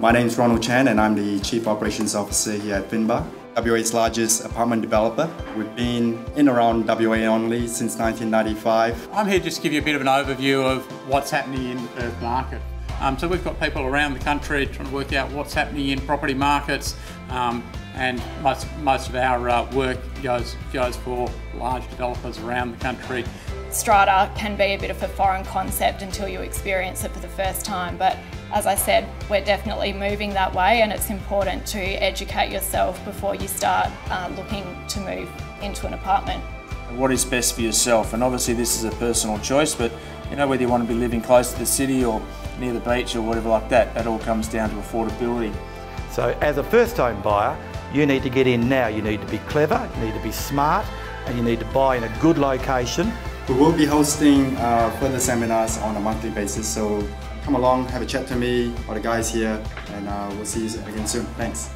My name is Ronald Chan and I'm the Chief Operations Officer here at Finbar, WA's largest apartment developer. We've been in around WA only since 1995. I'm here just to give you a bit of an overview of what's happening in the Perth market. Um, so we've got people around the country trying to work out what's happening in property markets um, and most, most of our uh, work goes, goes for large developers around the country. Strata can be a bit of a foreign concept until you experience it for the first time but as I said we're definitely moving that way and it's important to educate yourself before you start uh, looking to move into an apartment. What is best for yourself and obviously this is a personal choice but you know whether you want to be living close to the city or near the beach or whatever like that, that all comes down to affordability. So as a first home buyer, you need to get in now. You need to be clever, you need to be smart, and you need to buy in a good location. We will be hosting uh, further seminars on a monthly basis, so come along, have a chat to me or the guys here, and uh, we'll see you again soon. Thanks.